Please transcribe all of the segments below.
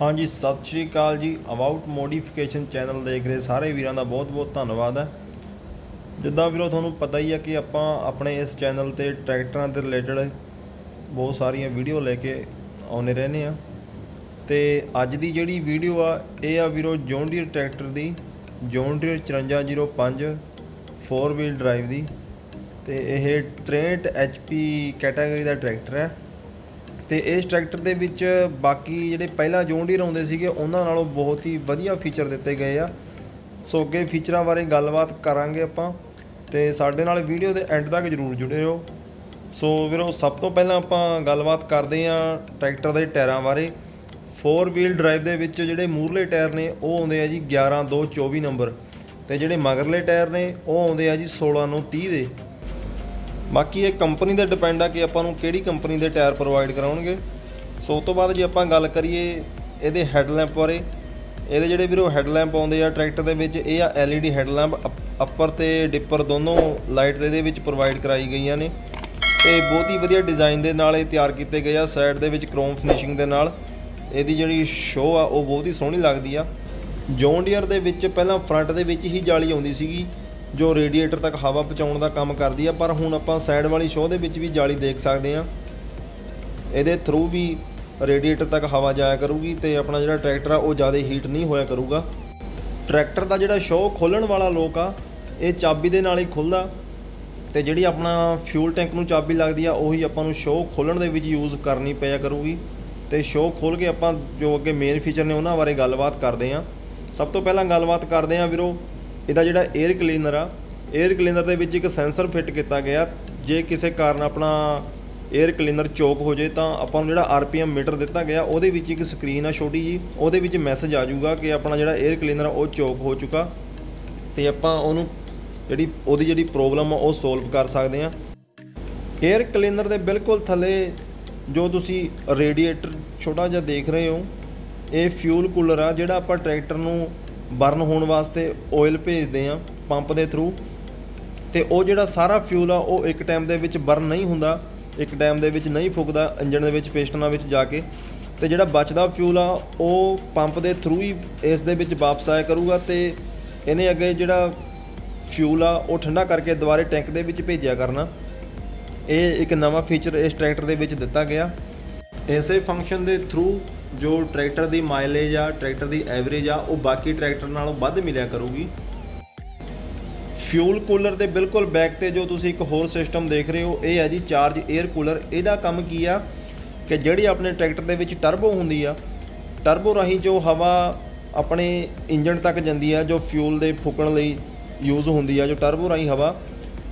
ਹਾਂਜੀ, ਸਤਿ ਸ਼੍ਰੀ ਅਕਾਲ ਜੀ। ਅਬਾਊਟ ਮੋਡੀਫਿਕੇਸ਼ਨ ਚੈਨਲ ਦੇਖ ਰਹੇ ਸਾਰੇ ਵੀਰਾਂ ਦਾ ਬਹੁਤ-ਬਹੁਤ ਧੰਨਵਾਦ ਹੈ। ਜਿੱਦਾਂ ਵੀਰੋ ਤੁਹਾਨੂੰ ਪਤਾ ਹੀ ਹੈ ਕਿ ਆਪਾਂ ਆਪਣੇ ਇਸ ਚੈਨਲ ਤੇ ਟਰੈਕਟਰਾਂ ਦੇ ਰਿਲੇਟਡ ਬਹੁਤ ਸਾਰੀਆਂ ਵੀਡੀਓ ਲੈ ਕੇ ਆਉਨੇ ਰਹਿੰਦੇ ਆ ਤੇ ਅੱਜ ਦੀ ਜਿਹੜੀ ਵੀਡੀਓ ਆ, ਇਹ ਆ ਵੀਰੋ ਜੌਨ ਡੀਅਰ ਟਰੈਕਟਰ ਦੀ। ਜੌਨ ਡੀਅਰ 5405 4 ਵੀਲ ਡਰਾਈਵ ਦੀ। ਤੇ ਇਹ 63 HP ਕੈਟਾਗਰੀ ਦਾ ਟਰੈਕਟਰ ਹੈ। ਤੇ ਇਸ ਟਰੈਕਟਰ ਦੇ ਵਿੱਚ ਬਾਕੀ ਜਿਹੜੇ ਪਹਿਲਾਂ ਜੌਨ ਆਉਂਦੇ ਸੀਗੇ, ਉਹਨਾਂ ਨਾਲੋਂ ਬਹੁਤ ਹੀ ਵਧੀਆ ਫੀਚਰ ਦਿੱਤੇ ਗਏ ਆ। ਸੋ ਅੱਗੇ ਫੀਚਰਾਂ ਬਾਰੇ ਗੱਲਬਾਤ ਕਰਾਂਗੇ ਆਪਾਂ ਤੇ ਸਾਡੇ ਨਾਲ ਵੀਡੀਓ ਦੇ ਐਂਡ ਤੱਕ ਜਰੂਰ ਜੁੜੇ ਰਹੋ। ਸੋ ਵੀਰੋ, ਸਭ ਤੋਂ ਪਹਿਲਾਂ ਆਪਾਂ ਗੱਲਬਾਤ ਕਰਦੇ ਆ ਟਰੈਕਟਰ ਦੇ ਟਾਇਰਾਂ ਬਾਰੇ। 4 ਵੀਲ ਡਰਾਈਵ ਦੇ ਵਿੱਚ ਜਿਹੜੇ ਮੂਰਲੇ ਟਾਇਰ ਨੇ, ਉਹ ਆਉਂਦੇ ਆ ਜੀ 11 2 24 ਨੰਬਰ ਤੇ ਜਿਹੜੇ ਮਗਰਲੇ ਟਾਇਰ ਨੇ, ਉਹ ਆਉਂਦੇ ਆ ਜੀ 16 9 30 ਦੇ। ਬਾਕੀ ਇਹ ਕੰਪਨੀ ਤੇ ਡਿਪੈਂਡ ਆ ਕਿ ਆਪਾਂ ਨੂੰ ਕਿਹੜੀ ਕੰਪਨੀ ਦੇ ਟਾਇਰ ਪ੍ਰੋਵਾਈਡ ਕਰਾਉਣਗੇ। ਸੋ ਉਸ ਤੋਂ ਬਾਅਦ ਜੇ ਆਪਾਂ ਗੱਲ ਕਰੀਏ ਇਹਦੇ ਹੈਡਲੈਂਪ ਬਾਰੇ, ਇਹਦੇ ਜਿਹੜੇ ਵੀਰੋ ਹੈਡਲੈਂਪ ਆਉਂਦੇ ਆ ਟਰੈਕਟਰ ਦੇ ਵਿੱਚ, ਇਹ ਆ LED ਹੈਡਲੈਂਪ ਅੱਪਰ ਤੇ ਡਿੱਪਰ ਦੋਨੋਂ ਲਾਈਟ ਦੇ ਇਹਦੇ ਵਿੱਚ ਪ੍ਰੋਵਾਈਡ ਕਰਾਈ ਗਈਆਂ ਨੇ। ਤੇ ਬਹੁਤ ਹੀ ਵਧੀਆ ਡਿਜ਼ਾਈਨ ਦੇ ਨਾਲ ਇਹ ਤਿਆਰ ਕੀਤੇ ਗਏ ਆ ਸਾਈਡ ਦੇ ਵਿੱਚ ਕ੍ਰੋਮ ਫਿਨਿਸ਼ਿੰਗ ਦੇ ਨਾਲ। ਇਹਦੀ ਜਿਹੜੀ ਸ਼ੋ ਆ, ਉਹ ਬਹੁਤ ਹੀ ਸੋਹਣੀ ਲੱਗਦੀ ਆ। ਜੌਨ ਡੀਅਰ ਦੇ ਵਿੱਚ ਪਹਿਲਾਂ ਫਰੰਟ ਦੇ ਵਿੱਚ ਹੀ ਜਾਲੀ ਆਉਂਦੀ ਸੀਗੀ। ਜੋ ਰੇਡੀਏਟਰ ਤੱਕ ਹਵਾ ਪਹੁੰਚਾਉਣ ਦਾ ਕੰਮ ਕਰਦੀ ਆ, ਪਰ ਹੁਣ ਆਪਾਂ ਸਾਈਡ ਵਾਲੀ ਸ਼ੋਅ ਦੇ ਵਿੱਚ ਵੀ ਜਾਲੀ ਦੇਖ ਸਕਦੇ ਆ। ਇਹਦੇ ਥਰੂ ਵੀ ਰੇਡੀਏਟਰ ਤੱਕ ਹਵਾ ਜਾਇਆ ਕਰੂਗੀ ਤੇ ਆਪਣਾ ਜਿਹੜਾ ਟਰੈਕਟਰ ਆ, ਉਹ ਜ਼ਿਆਦਾ ਹੀਟ ਨਹੀਂ ਹੋਇਆ ਕਰੂਗਾ। ਟਰੈਕਟਰ ਦਾ ਜਿਹੜਾ ਸ਼ੋਅ ਖੋਲਣ ਵਾਲਾ ਲੋਕ ਆ, ਇਹ ਚਾਬੀ ਦੇ ਨਾਲ ਹੀ ਖੁੱਲਦਾ ਤੇ ਜਿਹੜੀ ਆਪਣਾ ਫਿਊਲ ਟੈਂਕ ਨੂੰ ਚਾਬੀ ਲੱਗਦੀ ਆ, ਉਹੀ ਆਪਾਂ ਨੂੰ ਸ਼ੋਅ ਖੋਲਣ ਦੇ ਵਿੱਚ ਯੂਜ਼ ਕਰਨੀ ਪਿਆ ਕਰੂਗੀ। ਤੇ ਸ਼ੋਅ ਖੋਲ ਕੇ ਆਪਾਂ ਜੋ ਅੱਗੇ ਮੇਨ ਫੀਚਰ ਨੇ ਉਹਨਾਂ ਬਾਰੇ ਗੱਲਬਾਤ ਕਰਦੇ ਆ। ਸਭ ਤੋਂ ਪਹਿਲਾਂ ਗੱਲਬਾਤ ਕਰਦੇ ਆ ਵੀਰੋ ਇਹਦਾ ਜਿਹੜਾ 에ਅਰ ਕਲੀਨਰ ਆ 에ਅਰ ਕਲੀਨਰ ਦੇ ਵਿੱਚ ਇੱਕ ਸੈਂਸਰ ਫਿੱਟ ਕੀਤਾ ਗਿਆ। ਜੇ ਕਿਸੇ ਕਾਰਨ ਆਪਣਾ 에ਅਰ ਕਲੀਨਰ ਚੋਕ ਹੋ ਜੇ, ਤਾਂ ਆਪਾਂ ਨੂੰ ਜਿਹੜਾ ਆਰਪੀਐਮ ਮੀਟਰ ਦਿੱਤਾ ਗਿਆ, ਉਹਦੇ ਵਿੱਚ ਇੱਕ ਸਕਰੀਨ ਆ ਛੋਟੀ ਜੀ ਉਹਦੇ ਵਿੱਚ ਮੈਸੇਜ ਆ ਜਾਊਗਾ ਕਿ ਆਪਣਾ ਜਿਹੜਾ 에ਅਰ ਕਲੀਨਰ ਉਹ ਚੋਕ ਹੋ ਚੁੱਕਾ। ਤੇ ਆਪਾਂ ਉਹਨੂੰ ਜਿਹੜੀ, ਉਹਦੀ ਜਿਹੜੀ ਪ੍ਰੋਬਲਮ ਆ, ਉਹ ਸੋਲਵ ਕਰ ਸਕਦੇ ਆ। 에ਅਰ ਕਲੀਨਰ ਦੇ ਬਿਲਕੁਲ ਥੱਲੇ ਜੋ ਤੁਸੀਂ ਰੇਡੀਏਟਰ ਛੋਟਾ ਜਿਹਾ ਦੇਖ ਰਹੇ ਹੋ, ਇਹ ਫਿਊਲ ਕੂਲਰ ਆ, ਜਿਹੜਾ ਆਪਾਂ ਟਰੈਕਟਰ ਨੂੰ ਬਰਨ ਹੋਣ ਵਾਸਤੇ ਆਇਲ ਭੇਜਦੇ ਆ ਪੰਪ ਦੇ ਥਰੂ ਤੇ ਉਹ ਜਿਹੜਾ ਸਾਰਾ ਫਿਊਲ ਆ, ਉਹ ਇੱਕ ਟਾਈਮ ਦੇ ਵਿੱਚ ਬਰਨ ਨਹੀਂ ਹੁੰਦਾ, ਇੱਕ ਟਾਈਮ ਦੇ ਵਿੱਚ ਨਹੀਂ ਫੁੱਕਦਾ ਇੰਜਨ ਦੇ ਵਿੱਚ ਪਿਸਟਨਾਂ ਵਿੱਚ ਜਾ ਕੇ। ਤੇ ਜਿਹੜਾ ਬਚਦਾ ਫਿਊਲ ਆ, ਉਹ ਪੰਪ ਦੇ ਥਰੂ ਹੀ ਇਸ ਦੇ ਵਿੱਚ ਵਾਪਸ ਆਇਆ ਕਰੂਗਾ ਤੇ ਇਹਨੇ ਅੱਗੇ ਜਿਹੜਾ ਫਿਊਲ ਆ, ਉਹ ਠੰਡਾ ਕਰਕੇ ਦੁਬਾਰੇ ਟੈਂਕ ਦੇ ਵਿੱਚ ਭੇਜਿਆ ਕਰਨਾ। ਇਹ ਇੱਕ ਨਵਾਂ ਫੀਚਰ ਇਸ ਟਰੈਕਟਰ ਦੇ ਵਿੱਚ ਦਿੱਤਾ ਗਿਆ। ਇਸੇ ਫੰਕਸ਼ਨ ਦੇ ਥਰੂ ਜੋ ਟਰੈਕਟਰ ਦੀ ਮਾਈਲੇਜ ਆ, ਟਰੈਕਟਰ ਦੀ ਐਵਰੇਜ ਆ, ਉਹ ਬਾਕੀ ਟਰੈਕਟਰ ਨਾਲੋਂ ਵੱਧ ਮਿਲਿਆ ਕਰੂਗੀ। ਫਿਊਲ ਕੂਲਰ ਦੇ ਬਿਲਕੁਲ ਬੈਕ ਤੇ ਜੋ ਤੁਸੀਂ ਇੱਕ ਹੋਰ ਸਿਸਟਮ ਦੇਖ ਰਹੇ ਹੋ, ਇਹ ਹੈ ਜੀ ਚਾਰਜ 에ਅਰ ਕੂਲਰ ਇਹਦਾ ਕੰਮ ਕੀ ਆ ਕਿ ਜਿਹੜੀ ਆਪਣੇ ਟਰੈਕਟਰ ਦੇ ਵਿੱਚ ਟਰਬੋ ਹੁੰਦੀ ਆ ਟਰਬੋ ਰਾਹੀਂ ਜੋ ਹਵਾ ਆਪਣੇ ਇੰਜਨ ਤੱਕ ਜਾਂਦੀ ਆ, ਜੋ ਫਿਊਲ ਦੇ ਫੂਕਣ ਲਈ ਯੂਜ਼ ਹੁੰਦੀ ਆ, ਜੋ ਟਰਬੋ ਰਾਹੀਂ ਹਵਾ,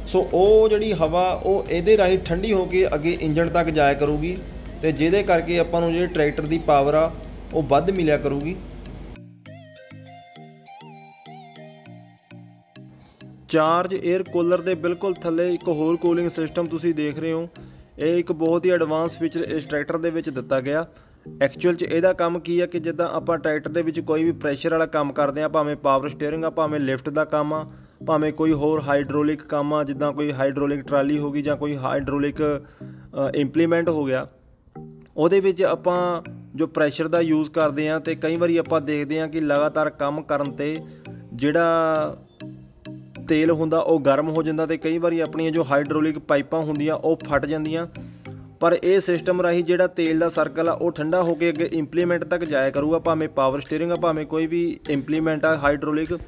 ਸੋ ਉਹ ਜਿਹੜੀ ਹਵਾ, ਉਹ ਇਹਦੇ ਰਾਹੀਂ ਠੰਡੀ ਹੋ ਕੇ ਅੱਗੇ ਇੰਜਨ ਤੱਕ ਜਾਇਆ ਕਰੂਗੀ। ਤੇ ਜਿਹਦੇ ਕਰਕੇ ਆਪਾਂ ਨੂੰ ਜਿਹੜੇ ਟਰੈਕਟਰ ਦੀ ਪਾਵਰ ਆ, ਉਹ ਵੱਧ ਮਿਲਿਆ ਕਰੂਗੀ। ਚਾਰਜ 에ਅਰ ਕੂਲਰ ਦੇ ਬਿਲਕੁਲ ਥੱਲੇ ਇੱਕ ਹੋਰ ਕੂਲਿੰਗ ਸਿਸਟਮ ਤੁਸੀਂ ਦੇਖ ਰਹੇ ਹੋ। ਇਹ ਇੱਕ ਬਹੁਤ ਹੀ ਐਡਵਾਂਸ ਫੀਚਰ ਇਸ ਟਰੈਕਟਰ ਦੇ ਵਿੱਚ ਦਿੱਤਾ ਗਿਆ। ਐਕਚੁਅਲ 'ਚ ਇਹਦਾ ਕੰਮ ਕੀ ਆ ਕਿ ਜਿੱਦਾਂ ਆਪਾਂ ਟਰੈਕਟਰ ਦੇ ਵਿੱਚ ਕੋਈ ਵੀ ਪ੍ਰੈਸ਼ਰ ਵਾਲਾ ਕੰਮ ਕਰਦੇ ਆ ਭਾਵੇਂ ਪਾਵਰ ਸਟੀਅਰਿੰਗ ਆ, ਭਾਵੇਂ ਲਿਫਟ ਦਾ ਕੰਮ ਆ, ਭਾਵੇਂ ਕੋਈ ਹੋਰ ਹਾਈਡਰੋਲਿਕ ਕੰਮ ਆ, ਜਿੱਦਾਂ ਕੋਈ ਹਾਈਡਰੋਲਿਕ ਟਰਾਲੀ ਹੋ ਗਈ ਜਾਂ ਕੋਈ ਹਾਈਡਰੋਲਿਕ ਇੰਪਲੀਮੈਂਟ ਹੋ ਗਿਆ। ਉਹਦੇ ਵਿੱਚ ਆਪਾਂ ਜੋ ਪ੍ਰੈਸ਼ਰ ਦਾ ਯੂਜ਼ ਕਰਦੇ ਆ ਤੇ ਕਈ ਵਾਰੀ ਆਪਾਂ ਦੇਖਦੇ ਆ ਕਿ ਲਗਾਤਾਰ ਕੰਮ ਕਰਨ ਤੇ ਜਿਹੜਾ ਤੇਲ ਹੁੰਦਾ ਉਹ ਗਰਮ ਹੋ ਜਾਂਦਾ ਤੇ ਕਈ ਵਾਰੀ ਆਪਣੀਆਂ ਜੋ ਹਾਈਡ੍ਰੋਲਿਕ ਪਾਈਪਾਂ ਹੁੰਦੀਆਂ ਉਹ ਫਟ ਜਾਂਦੀਆਂ। ਪਰ ਇਹ ਸਿਸਟਮ ਰਾਹੀਂ ਜਿਹੜਾ ਤੇਲ ਦਾ ਸਰਕਲ ਆ, ਉਹ ਠੰਡਾ ਹੋ ਕੇ ਅੱਗੇ ਇੰਪਲੀਮੈਂਟ ਤੱਕ ਜਾਇਆ ਕਰੂਗਾ, ਭਾਵੇਂ ਪਾਵਰ ਸਟੀਅਰਿੰਗ ਆ, ਭਾਵੇਂ ਕੋਈ ਵੀ ਇੰਪਲੀਮੈਂਟ ਆ ਹਾਈਡ੍ਰੋਲਿਕ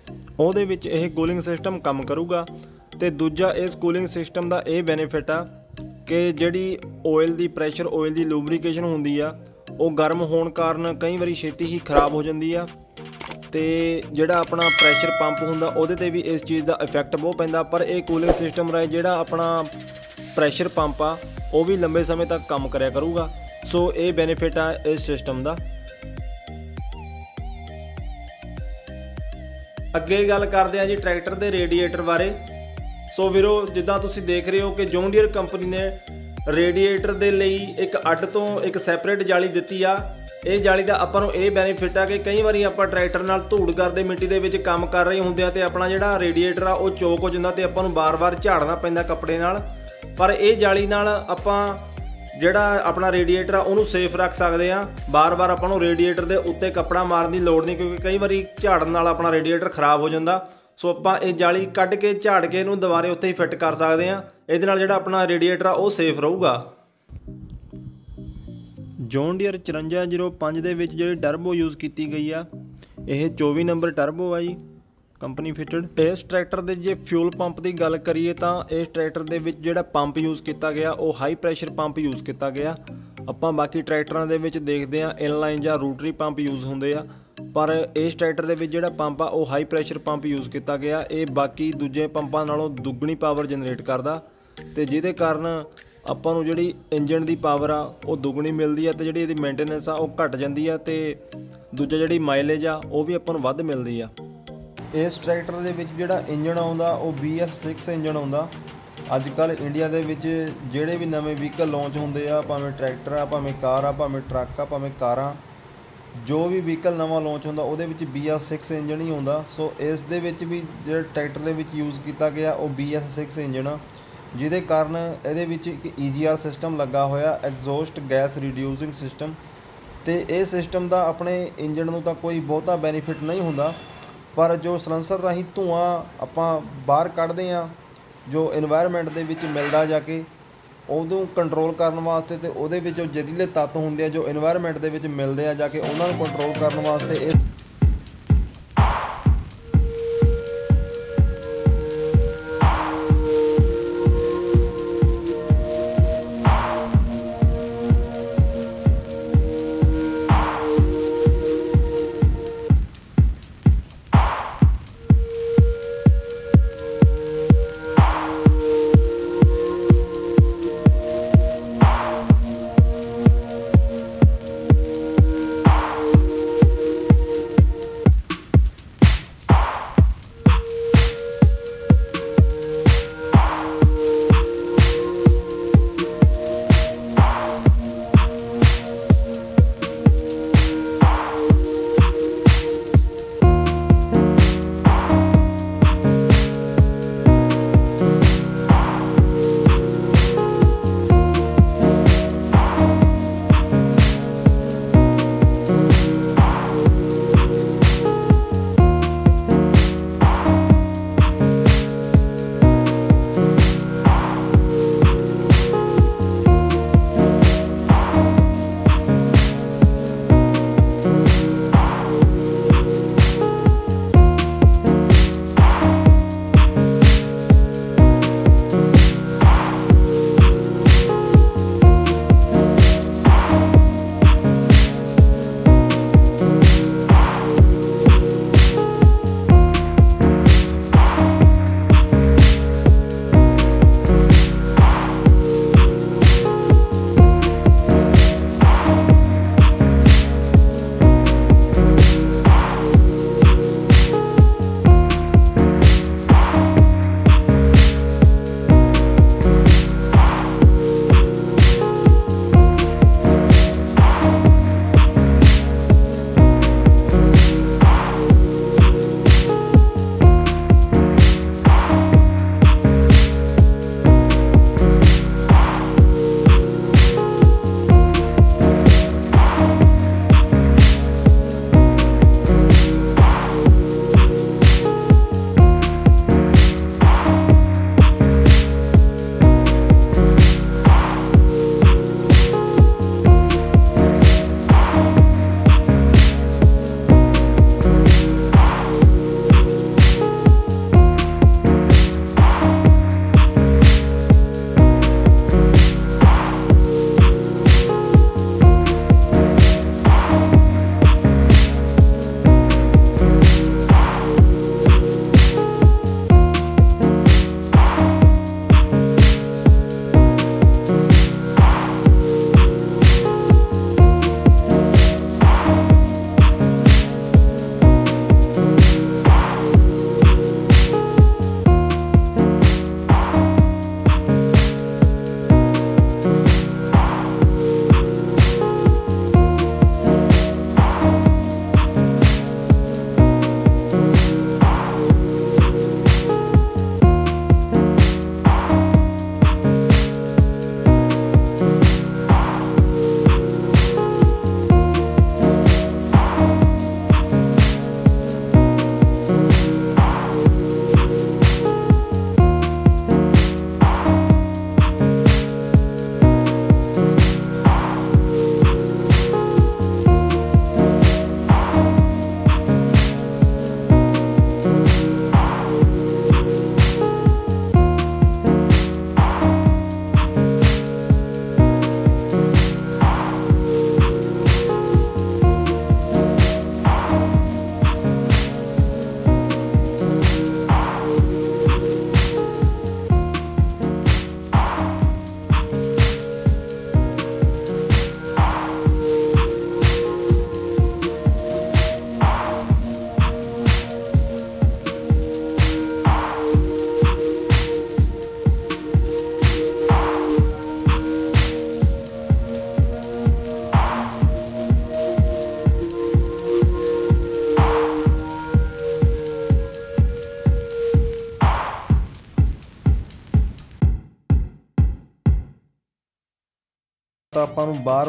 ਉਹਦੇ ਵਿੱਚ ਇਹ ਕੂਲਿੰਗ ਸਿਸਟਮ ਕੰਮ ਕਰੂਗਾ। ਤੇ ਦੂਜਾ, ਇਸ ਕੂਲਿੰਗ ਸਿਸਟਮ ਦਾ ਇਹ ਬੈਨੀਫਿਟ ਆ ਕਿ ਜਿਹੜੀ ਆਇਲ ਦੀ ਪ੍ਰੈਸ਼ਰ ਆਇਲ ਦੀ ਲੂਬਰੀਕੇਸ਼ਨ ਹੁੰਦੀ ਆ, ਉਹ ਗਰਮ ਹੋਣ ਕਾਰਨ ਕਈ ਵਾਰੀ ਛੇਤੀ ਹੀ ਖਰਾਬ ਹੋ ਜਾਂਦੀ ਆ ਤੇ ਜਿਹੜਾ ਆਪਣਾ ਪ੍ਰੈਸ਼ਰ ਪੰਪ ਹੁੰਦਾ, ਉਹਦੇ ਤੇ ਵੀ ਇਸ ਚੀਜ਼ ਦਾ ਇਫੈਕਟ ਬਹੁਤ ਪੈਂਦਾ, ਪਰ ਇਹ ਕੂਲਿੰਗ ਸਿਸਟਮ ਰਾਹੀਂ ਜਿਹੜਾ ਆਪਣਾ ਪ੍ਰੈਸ਼ਰ ਪੰਪ ਆ, ਉਹ ਵੀ ਲੰਬੇ ਸਮੇਂ ਤੱਕ ਕੰਮ ਕਰਿਆ ਕਰੂਗਾ। ਸੋ ਇਹ ਬੈਨੀਫਿਟ ਆ ਇਸ ਸਿਸਟਮ ਦਾ। ਅੱਗੇ ਗੱਲ ਕਰਦੇ ਆ ਜੀ ਟਰੈਕਟਰ ਦੇ ਰੇਡੀਏਟਰ ਬਾਰੇ। ਸੋ ਵੀਰੋ, ਜਿੱਦਾਂ ਤੁਸੀਂ ਦੇਖ ਰਹੇ ਹੋ ਕਿ ਜੌਨ ਡੀਅਰ ਕੰਪਨੀ ਨੇ ਰੇਡੀਏਟਰ ਦੇ ਲਈ ਇੱਕ ਅੱਡ ਤੋਂ ਇੱਕ ਸੈਪਰੇਟ ਜਾਲੀ ਦਿੱਤੀ ਆ। ਇਹ ਜਾਲੀ ਦਾ ਆਪਾਂ ਨੂੰ ਇਹ ਬੈਨੀਫਿਟ ਆ ਕਿ ਕਈ ਵਾਰੀ ਆਪਾਂ ਟਰੈਕਟਰ ਨਾਲ ਧੂੜ ਕਰਦੇ ਮਿੱਟੀ ਦੇ ਵਿੱਚ ਕੰਮ ਕਰ ਰਹੇ ਹੁੰਦੇ ਆ ਤੇ ਆਪਣਾ ਜਿਹੜਾ ਰੇਡੀਏਟਰ ਆ, ਉਹ ਚੋਕ ਹੋ ਜਾਂਦਾ ਤੇ ਆਪਾਂ ਨੂੰ ਬਾਰ-ਬਾਰ ਝਾੜਨਾ ਪੈਂਦਾ ਕੱਪੜੇ ਨਾਲ। ਪਰ ਇਹ ਜਾਲੀ ਨਾਲ ਆਪਾਂ ਜਿਹੜਾ ਆਪਣਾ ਰੇਡੀਏਟਰ ਆ, ਉਹਨੂੰ ਸੇਫ ਰੱਖ ਸਕਦੇ ਆ। ਬਾਰ-ਬਾਰ ਆਪਾਂ ਨੂੰ ਰੇਡੀਏਟਰ ਦੇ ਉੱਤੇ ਕੱਪੜਾ ਮਾਰਨ ਦੀ ਲੋੜ ਨਹੀਂ ਕਿਉਂਕਿ ਕਈ ਵਾਰੀ ਝਾੜਨ ਨਾਲ ਆਪਣਾ ਰੇਡੀਏਟਰ ਖਰਾਬ ਹੋ ਜਾਂਦਾ। ਸੋ ਆਪਾਂ ਇਹ ਜਾਲੀ ਕੱਢ ਕੇ, ਝਾੜ ਕੇ ਇਹਨੂੰ ਦੁਬਾਰੇ ਉੱਥੇ ਹੀ ਫਿੱਟ ਕਰ ਸਕਦੇ ਆ ਇਹਦੇ ਨਾਲ ਜਿਹੜਾ ਆਪਣਾ ਰੇਡੀਏਟਰ ਆ, ਉਹ ਸੇਫ ਰਹੂਗਾ। ਜੌਨ ਡੀਅਰ 5405 ਦੇ ਵਿੱਚ ਜਿਹੜੀ ਟਰਬੋ ਯੂਜ਼ ਕੀਤੀ ਗਈ ਆ, ਇਹ 24 ਨੰਬਰ ਟਰਬੋ ਆ ਜੀ ਕੰਪਨੀ ਫਿਟਡ ਇਸ ਟਰੈਕਟਰ ਦੇ ਜੇ ਫਿਊਲ ਪੰਪ ਦੀ ਗੱਲ ਕਰੀਏ ਤਾਂ ਇਸ ਟਰੈਕਟਰ ਦੇ ਵਿੱਚ ਜਿਹੜਾ ਪੰਪ ਯੂਜ਼ ਕੀਤਾ ਗਿਆ, ਉਹ ਹਾਈ ਪ੍ਰੈਸ਼ਰ ਪੰਪ ਯੂਜ਼ ਕੀਤਾ ਗਿਆ। ਆਪਾਂ ਬਾਕੀ ਟਰੈਕਟਰਾਂ ਦੇ ਵਿੱਚ ਦੇਖਦੇ ਆ ਇਨਲਾਈਨ ਜਾਂ ਰੋਟਰੀ ਪੰਪ ਯੂਜ਼ ਹੁੰਦੇ ਆ। ਪਰ ਇਸ ਟਰੈਕਟਰ ਦੇ ਵਿੱਚ ਜਿਹੜਾ ਪੰਪ ਆ, ਉਹ ਹਾਈ ਪ੍ਰੈਸ਼ਰ ਪੰਪ ਯੂਜ਼ ਕੀਤਾ ਗਿਆ। ਇਹ ਬਾਕੀ ਦੂਜੇ ਪੰਪਾਂ ਨਾਲੋਂ ਦੁੱਗਣੀ ਪਾਵਰ ਜਨਰੇਟ ਕਰਦਾ। ਤੇ ਜਿਹਦੇ ਕਾਰਨ ਆਪਾਂ ਨੂੰ ਜਿਹੜੀ ਇੰਜਨ ਦੀ ਪਾਵਰ ਆ, ਉਹ ਦੁੱਗਣੀ ਮਿਲਦੀ ਆ ਤੇ ਜਿਹੜੀ ਇਹਦੀ ਮੇਨਟੇਨੈਂਸ ਆ, ਉਹ ਘਟ ਜਾਂਦੀ ਆ ਤੇ ਦੂਜਾ ਜਿਹੜੀ ਮਾਈਲੇਜ ਆ, ਉਹ ਵੀ ਆਪਾਂ ਨੂੰ ਵੱਧ ਮਿਲਦੀ ਆ। ਇਸ ਟਰੈਕਟਰ ਦੇ ਵਿੱਚ ਜਿਹੜਾ ਇੰਜਨ ਆਉਂਦਾ, ਉਹ BS6 ਇੰਜਨ ਆਉਂਦਾ। ਅੱਜ ਕੱਲ ਇੰਡੀਆ ਦੇ ਵਿੱਚ ਜਿਹੜੇ ਵੀ ਨਵੇਂ ਵਹੀਕਲ ਲਾਂਚ ਹੁੰਦੇ ਆ, ਭਾਵੇਂ ਟਰੈਕਟਰ ਆ, ਭਾਵੇਂ ਕਾਰ ਆ, ਭਾਵੇਂ ਟਰੱਕ ਆ, ਭਾਵੇਂ ਕਾਰਾਂ ਜੋ ਵੀ ਵਹੀਕਲ ਨਵਾਂ ਲਾਂਚ ਹੁੰਦਾ, ਉਹਦੇ ਵਿੱਚ BR6 ਇੰਜਣ ਹੀ ਹੁੰਦਾ। ਸੋ ਇਸ ਦੇ ਵਿੱਚ ਵੀ ਜਿਹੜਾ ਟਰੈਕਟਰ ਦੇ ਵਿੱਚ ਯੂਜ਼ ਕੀਤਾ ਗਿਆ, ਉਹ BR6 ਇੰਜਣ ਆ। ਜਿਹਦੇ ਕਾਰਨ ਇਹਦੇ ਵਿੱਚ ਇੱਕ EGR ਸਿਸਟਮ ਲੱਗਾ ਹੋਇਆ ਐਗਜ਼ੋਸਟ ਗੈਸ ਰਿਡਿਊਸਿੰਗ ਸਿਸਟਮ ਤੇ ਇਹ ਸਿਸਟਮ ਦਾ ਆਪਣੇ ਇੰਜਣ ਨੂੰ ਤਾਂ ਕੋਈ ਬਹੁਤਾ ਬੈਨੀਫਿਟ ਨਹੀਂ ਹੁੰਦਾ। ਪਰ ਜੋ ਸਲੰਸਰ ਰਾਹੀਂ ਧੂਆਂ ਆਪਾਂ ਬਾਹਰ ਕੱਢਦੇ ਆ ਜੋ এনवायरमेंट ਦੇ ਵਿੱਚ ਮਿਲਦਾ ਜਾ ਕੇ ਉਹਨੂੰ ਕੰਟਰੋਲ ਕਰਨ ਵਾਸਤੇ ਤੇ ਉਹਦੇ ਵਿੱਚ ਜੋ ਜ਼ਹਿਰੀਲੇ ਤੱਤ ਹੁੰਦੇ ਆ, ਜੋ এনवायरमेंट ਦੇ ਵਿੱਚ ਮਿਲਦੇ ਆ, ਜਾ ਕੇ ਉਹਨਾਂ ਨੂੰ ਕੰਟਰੋਲ ਕਰਨ ਵਾਸਤੇ ਇਹ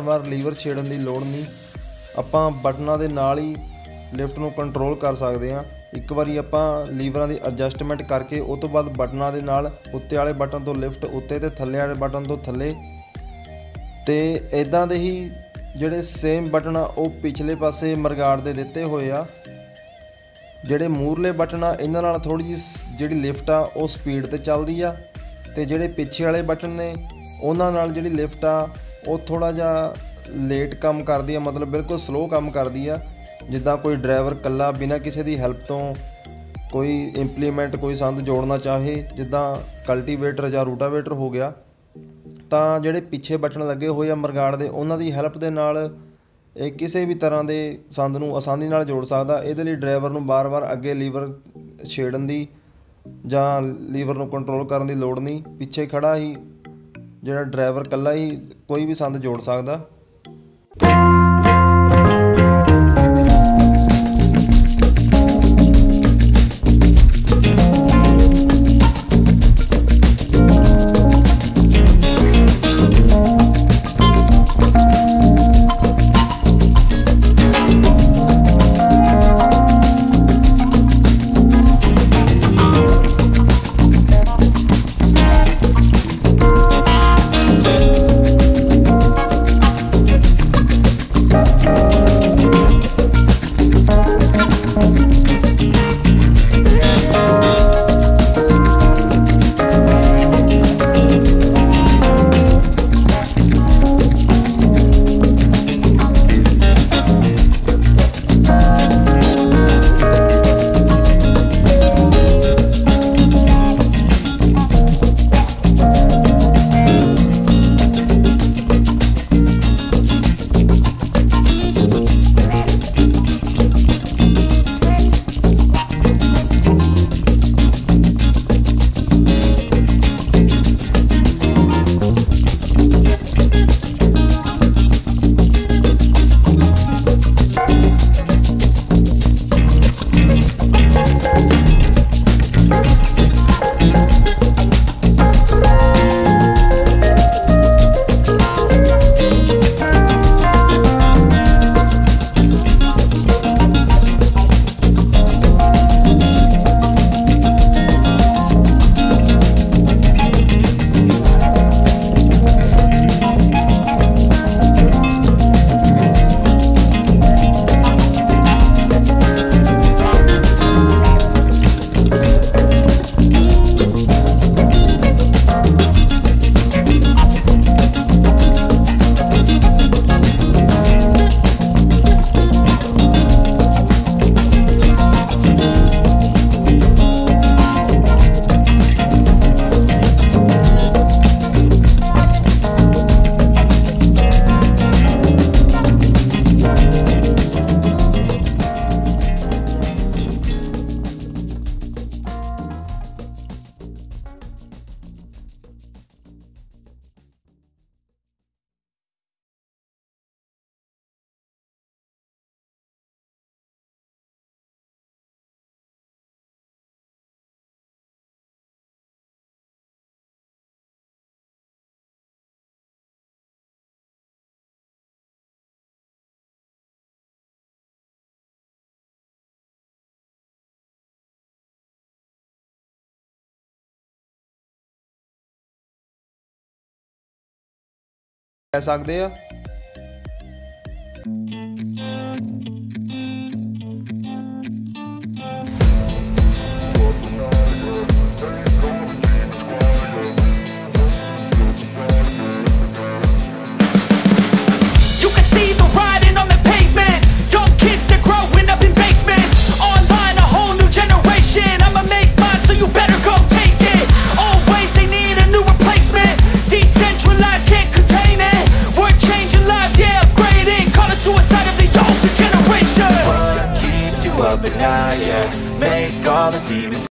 ਆਪਾਂ ਨੂੰ ਲੀਵਰ ਛੇੜਨ ਦੀ ਲੋੜ ਨਹੀਂ। ਆਪਾਂ ਬਟਨਾਂ ਦੇ ਨਾਲ ਹੀ ਲਿਫਟ ਨੂੰ ਕੰਟਰੋਲ ਕਰ ਸਕਦੇ ਹਾਂ। ਇੱਕ ਵਾਰੀ ਆਪਾਂ ਲੀਵਰਾਂ ਦੀ ਐਡਜਸਟਮੈਂਟ ਕਰਕੇ ਉਸ ਤੋਂ ਬਾਅਦ ਬਟਨਾਂ ਦੇ ਨਾਲ ਉੱਤੇ ਵਾਲੇ ਬਟਨ ਤੋਂ ਲਿਫਟ ਉੱਤੇ ਤੇ ਥੱਲੇ ਵਾਲੇ ਬਟਨ ਤੋਂ ਥੱਲੇ ਤੇ ਇਦਾਂ ਦੇ ਹੀ ਜਿਹੜੇ ਸੇਮ ਬਟਨ ਆ, ਉਹ ਪਿਛਲੇ ਪਾਸੇ ਮਰਗਾੜ ਦੇ ਦਿੱਤੇ ਹੋਏ ਆ। ਜਿਹੜੇ ਮੂਰਲੇ ਬਟਨ ਆ, ਇਹਨਾਂ ਨਾਲ ਥੋੜੀ ਜਿਹੀ ਜਿਹੜੀ ਲਿਫਟ ਆ, ਉਹ ਸਪੀਡ ਤੇ ਚੱਲਦੀ ਆ ਤੇ ਜਿਹੜੇ ਪਿੱਛੇ ਵਾਲੇ ਬਟਨ ਨੇ, ਉਹਨਾਂ ਨਾਲ ਜਿਹੜੀ ਲਿਫਟ ਆ ਉਹ ਥੋੜਾ ਜਿਹਾ ਲੇਟ ਕੰਮ ਕਰਦੀ ਆ, ਮਤਲਬ ਬਿਲਕੁਲ ਸਲੋ ਕੰਮ ਕਰਦੀ ਆ। ਜਿੱਦਾਂ ਕੋਈ ਡਰਾਈਵਰ ਕੱਲਾ ਬਿਨਾਂ ਕਿਸੇ ਦੀ ਹੈਲਪ ਤੋਂ ਕੋਈ ਇੰਪਲੀਮੈਂਟ ਕੋਈ ਸੰਦ ਜੋੜਨਾ ਚਾਹੇ, ਜਿੱਦਾਂ ਕਲਟੀਵੇਟਰ ਜਾਂ ਰੂਟਾਵੇਟਰ ਹੋ ਗਿਆ, ਤਾਂ ਜਿਹੜੇ ਪਿੱਛੇ ਬਟਨ ਲੱਗੇ ਹੋਏ ਆ ਮਰਗਾੜ ਦੇ, ਉਹਨਾਂ ਦੀ ਹੈਲਪ ਦੇ ਨਾਲ ਇਹ ਕਿਸੇ ਵੀ ਤਰ੍ਹਾਂ ਦੇ ਸੰਦ ਨੂੰ ਆਸਾਨੀ ਨਾਲ ਜੋੜ ਸਕਦਾ। ਇਹਦੇ ਲਈ ਡਰਾਈਵਰ ਨੂੰ ਬਾਰ-ਬਾਰ ਅੱਗੇ ਲੀਵਰ ਛੇੜਨ ਦੀ ਜਾਂ ਲੀਵਰ ਨੂੰ ਕੰਟਰੋਲ ਕਰਨ ਦੀ ਲੋੜ ਨਹੀਂ। ਪਿੱਛੇ ਖੜਾ ਹੀ ਜਿਹੜਾ ਡਰਾਈਵਰ ਇਕੱਲਾ ਹੀ ਕੋਈ ਵੀ ਸੰਦ ਜੋੜ ਸਕਦਾ। ਲੈ ਸਕਦੇ ਆ?